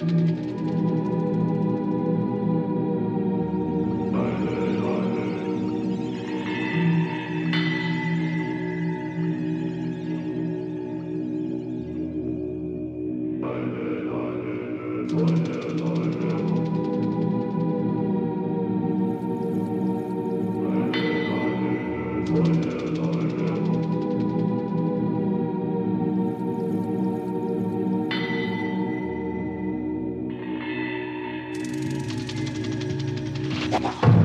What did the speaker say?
Lord. だな。